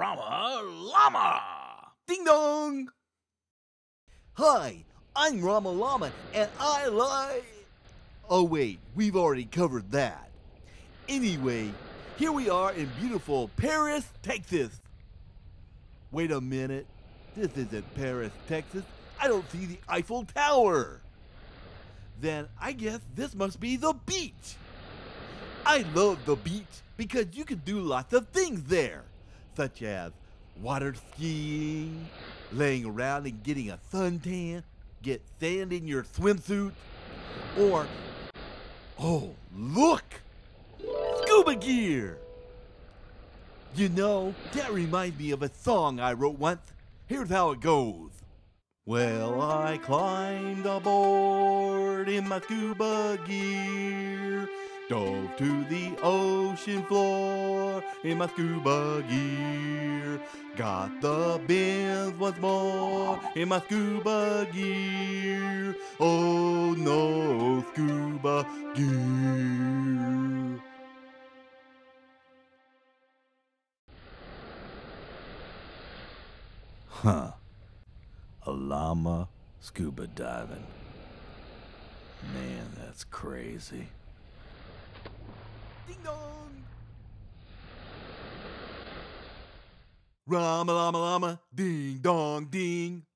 Rrama Llama. Ding dong! Hi, I'm Rrama Llama, and I like. Oh, wait, we've already covered that. Anyway, here we are in beautiful Paris, Texas. Wait a minute. This isn't Paris, Texas. I don't see the Eiffel Tower. Then I guess this must be the beach. I love the beach because you can do lots of things there, such as water skiing, laying around and getting a suntan, get sand in your swimsuit, or, oh, look! Scuba gear! You know, that reminds me of a song I wrote once. Here's how it goes. Well, I climbed aboard in my scuba gear, dove to the ocean floor in my scuba gear, got the bends once more in my scuba gear. Oh no, scuba gear. Huh. A llama scuba diving. Man, that's crazy. Ding dong! Rama lama lama, ding dong ding.